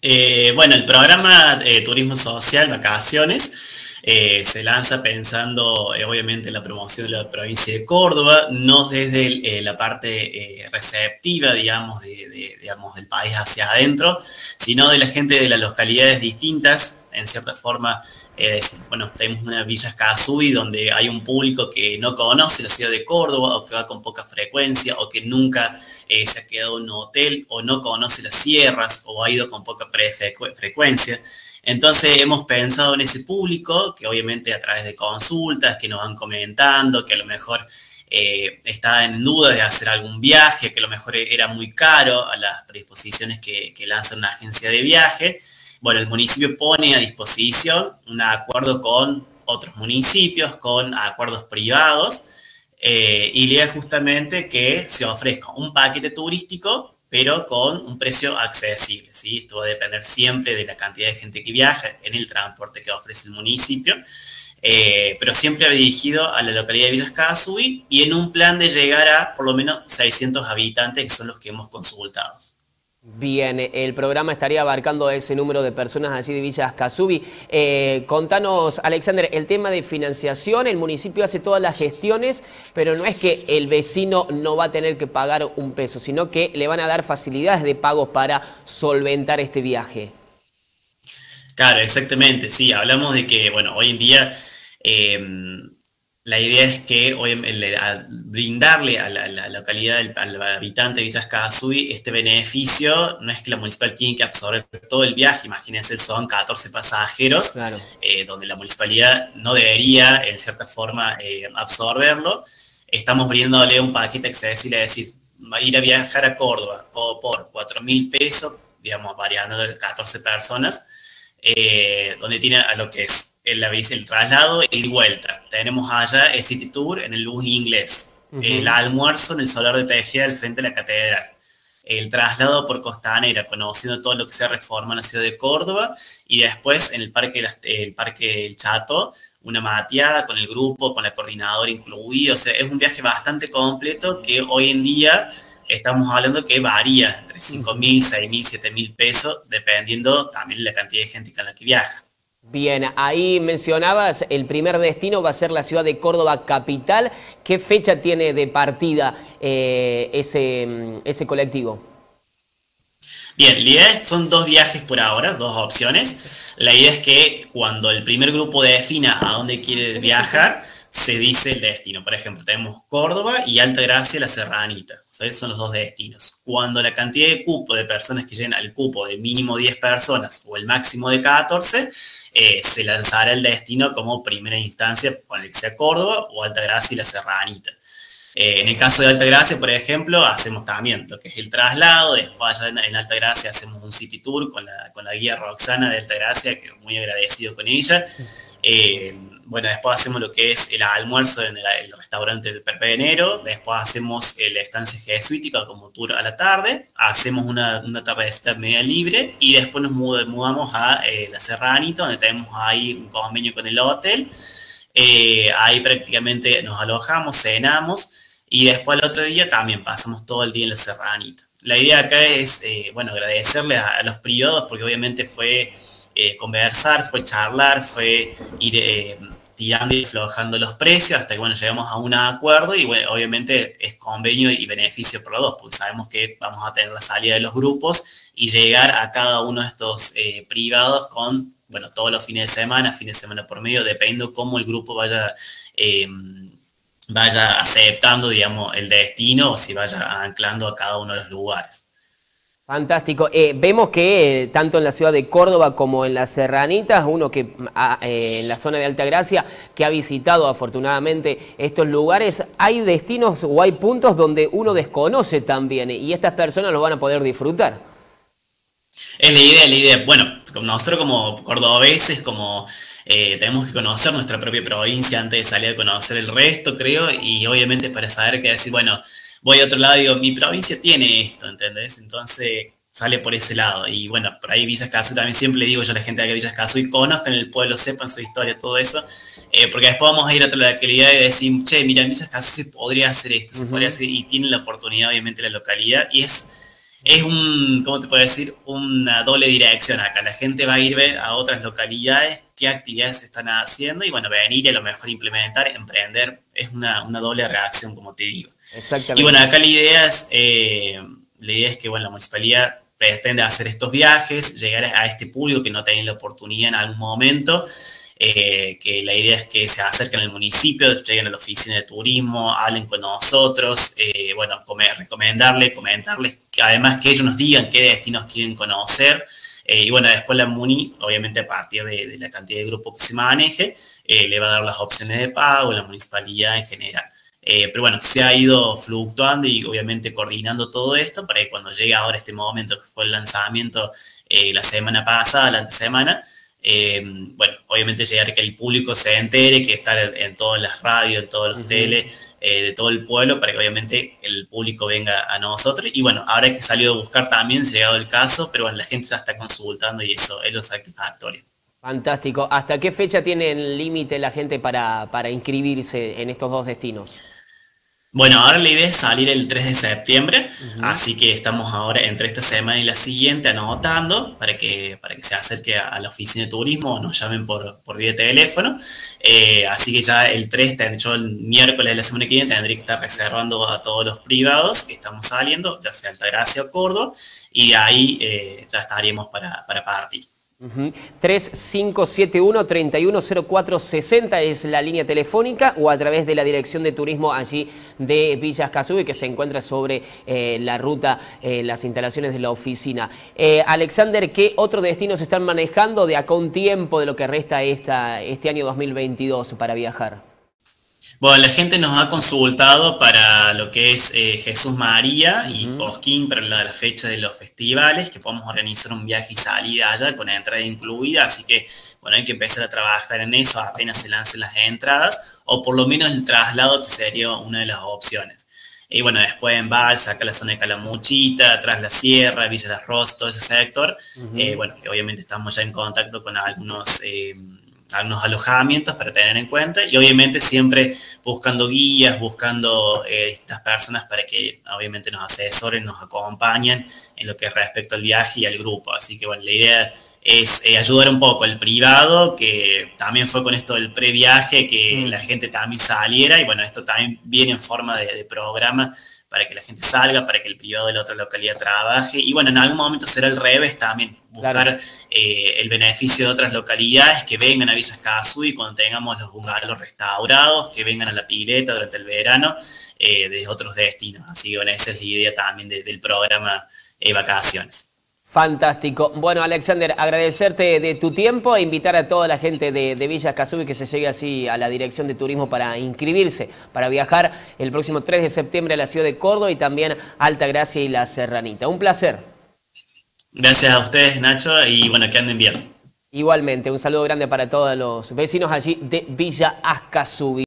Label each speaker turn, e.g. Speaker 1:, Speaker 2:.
Speaker 1: Eh, bueno, el programa Turismo Social, Vacaciones, eh, se lanza pensando eh, obviamente en la promoción de la provincia de Córdoba, no desde la parte receptiva, digamos, digamos, del país hacia adentro, sino de la gente de las localidades distintas, en cierta forma bueno, tenemos una Villa Casubi donde hay un público que no conoce la ciudad de Córdoba o que va con poca frecuencia o que nunca eh, se ha quedado en un hotel o no conoce las sierras o ha ido con poca frecuencia. Entonces hemos pensado en ese público que obviamente a través de consultas que nos van comentando, que a lo mejor eh, está en duda de hacer algún viaje, que a lo mejor era muy caro a las predisposiciones que, que lanza una agencia de viaje. Bueno, el municipio pone a disposición un acuerdo con otros municipios, con acuerdos privados, eh, y la idea es justamente que se ofrezca un paquete turístico, pero con un precio accesible. ¿sí? Esto va a depender siempre de la cantidad de gente que viaja en el transporte que ofrece el municipio, eh, pero siempre dirigido a la localidad de Villas Casubi y en un plan de llegar a por lo menos 600 habitantes, que son los que hemos consultado.
Speaker 2: Bien, el programa estaría abarcando ese número de personas allí de Villas Casubi. Eh, contanos, Alexander, el tema de financiación, el municipio hace todas las gestiones, pero no es que el vecino no va a tener que pagar un peso, sino que le van a dar facilidades de pago para solventar este viaje.
Speaker 1: Claro, exactamente, sí, hablamos de que, bueno, hoy en día... Eh, la idea es que brindarle a la, localidad, al, habitante de Villas Casubi, este beneficio, no es que la municipalidad tiene que absorber todo el viaje, imagínense, son 14 pasajeros, eh, donde la municipalidad no debería, en cierta forma, eh, absorberlo. Estamos brindándole un paquete accesible, es decir, ir a viajar a Córdoba por 4 mil pesos, digamos, variando de 14 personas, eh, donde tiene a lo que es el, el traslado y vuelta. Tenemos allá el City Tour en el bus inglés, el almuerzo en el solar de Tejeda al frente de la catedral, el traslado por Costanera, conociendo todo lo que se reforma en la ciudad de Córdoba, y después en el Parque, el parque El Chato, una mateada con el grupo, con la coordinadora incluida, o sea, es un viaje bastante completo que hoy en día estamos hablando que varía entre 5 mil, 6 mil, 7 mil pesos, dependiendo también de la cantidad de gente con la que viaja.
Speaker 2: Bien, ahí mencionabas, el primer destino va a ser la ciudad de Córdoba capital. ¿Qué fecha tiene de partida eh, ese, ese colectivo?
Speaker 1: Bien, la idea son dos viajes por ahora, dos opciones. La idea es que cuando el primer grupo defina a dónde quiere viajar, se dice el destino. Por ejemplo, tenemos Córdoba y Alta Gracia, La Serranita. Son los dos destinos. Cuando la cantidad de cupo de personas que llegan al cupo de mínimo 10 personas o el máximo de 14, eh, se lanzará el destino como primera instancia, con el que sea Córdoba o Alta Gracia y La Serranita. Eh, en el caso de Alta Gracia, por ejemplo, hacemos también lo que es el traslado, después allá en, Alta Gracia hacemos un city tour con la, con la guía Roxana de Alta Gracia, que muy agradecido con ella. Eh, bueno, después hacemos lo que es el almuerzo en el, restaurante del Perpe de Enero, después hacemos la estancia jesuítica como tour a la tarde, hacemos una, una tardecita media libre y después nos mudamos a eh, la Serranita, donde tenemos ahí un convenio con el hotel. Eh, ahí prácticamente nos alojamos, cenamos y después el otro día también pasamos todo el día en la Serranita. La idea acá es, eh, bueno, agradecerle a, a los privados porque obviamente fue conversar, fue charlar, fue ir tirando y aflojando los precios hasta que bueno, llegamos a un acuerdo y bueno, obviamente es convenio y beneficio por los dos, porque sabemos que vamos a tener la salida de los grupos y llegar a cada uno de estos eh, privados con, bueno, todos los fines de semana, fines de semana por medio, dependiendo cómo el grupo vaya, em, vaya aceptando, digamos, el destino o si vaya anclando a cada uno de los lugares.
Speaker 2: Fantástico. Eh, vemos que eh, tanto en la ciudad de Córdoba como en las Serranitas, uno que ah, eh, en la zona de Altagracia, que ha visitado afortunadamente estos lugares, hay destinos o hay puntos donde uno desconoce también y estas personas lo van a poder disfrutar.
Speaker 1: Es la idea, la idea. Bueno, nosotros como cordobeses, como tenemos que conocer nuestra propia provincia antes de salir a conocer el resto, creo, y obviamente para saber qué decir, bueno, voy a otro lado y digo, mi provincia tiene esto, ¿entendés? Entonces sale por ese lado. Y bueno, por ahí Villas Caso, también siempre le digo yo a la gente de Villas Caso y conozcan el pueblo, sepan su historia, todo eso, eh, porque después vamos a ir a otra localidad y decir, che, mira, en Villas Caso se podría hacer esto, se podría hacer, y tienen la oportunidad, obviamente, la localidad, y es es un, ¿cómo te puedo decir? Una doble dirección acá. La gente va a ir a ver a otras localidades qué actividades se están haciendo y bueno, venir y a lo mejor implementar, emprender, es una, una doble reacción, como te digo. Exactamente. Y bueno, acá la idea es, eh, la idea es que bueno, la municipalidad pretende hacer estos viajes, llegar a este público que no tiene la oportunidad en algún momento eh, que la idea es que se acerquen al municipio, lleguen a la oficina de turismo, hablen con nosotros, eh, bueno, recomendarles, comentarles, que además que ellos nos digan qué destinos quieren conocer. Eh, y bueno, después la MUNI, obviamente a partir de, la cantidad de grupos que se maneje, le va a dar las opciones de pago, la municipalidad en general. pero bueno, se ha ido fluctuando y obviamente coordinando todo esto para que cuando llegue ahora este momento que fue el lanzamiento la semana pasada, la semana, eh, bueno, obviamente llegar que el público se entere, que estar en, todas las radios, en todos los teles eh, de todo el pueblo, para que obviamente el público venga a nosotros. Y bueno, ahora que salió a buscar también, se ha llegado el caso, pero bueno, la gente ya está consultando y eso es lo satisfactorio.
Speaker 2: Fantástico. ¿Hasta qué fecha tiene el límite la gente para, para inscribirse en estos dos destinos?
Speaker 1: Bueno, ahora la idea es salir el 3 de septiembre, así que estamos ahora entre esta semana y la siguiente anotando para que, para que se acerque a, la oficina de turismo o nos llamen por, por vía teléfono. Eh, así que ya el 3, yo el miércoles de la semana que viene tendría que estar reservando a todos los privados que estamos saliendo, ya sea Altagracia o Córdoba, y de ahí eh, ya estaríamos para, para partir.
Speaker 2: 3571-310460 es la línea telefónica o a través de la dirección de turismo allí de Villas Casubi que se encuentra sobre eh, la ruta, eh, las instalaciones de la oficina. Eh, Alexander, ¿qué otros destinos están manejando de acá un tiempo de lo que resta esta, este año 2022 para viajar?
Speaker 1: Bueno, la gente nos ha consultado para lo que es eh, Jesús María y Cosquín para la, la, fecha de los festivales, que podemos organizar un viaje y salida allá con entrada incluida, así que bueno, hay que empezar a trabajar en eso apenas se lancen las entradas, o por lo menos el traslado que sería una de las opciones. Y bueno, después en Balsa, acá la zona de Calamuchita, atrás la Sierra, Villa Las Rosas, todo ese sector, eh, bueno, que obviamente estamos ya en contacto con algunos... Eh, algunos alojamientos para tener en cuenta y obviamente siempre buscando guías, buscando eh, estas personas para que obviamente nos asesoren, nos acompañen en lo que respecto al viaje y al grupo. Así que bueno, la idea es eh, ayudar un poco al privado, que también fue con esto del previaje, que mm. la gente también saliera y bueno, esto también viene en forma de, de programa para que la gente salga, para que el privado de la otra localidad trabaje. Y bueno, en algún momento será el revés también, buscar eh, el beneficio de otras localidades que vengan a Villa Escazú y cuando tengamos los bungalows restaurados, que vengan a la pileta durante el verano eh, de otros destinos. Así que bueno, esa es la idea también del programa eh, Vacaciones.
Speaker 2: Fantástico. Bueno, Alexander, agradecerte de tu tiempo e invitar a toda la gente de, de Villa Casubi que se llegue así a la Dirección de Turismo para inscribirse, para viajar el próximo 3 de septiembre a la ciudad de Córdoba y también Alta Gracia y La Serranita. Un placer.
Speaker 1: Gracias a ustedes, Nacho, y bueno, que anden bien.
Speaker 2: Igualmente, un saludo grande para todos los vecinos allí de Villa Ascasubi.